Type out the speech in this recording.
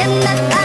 Get the